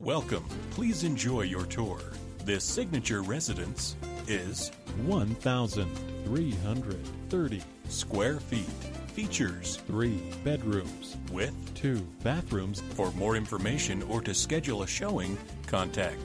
Welcome. Please enjoy your tour. This signature residence is 1,330 square feet. Features three bedrooms with two bathrooms. For more information or to schedule a showing, contact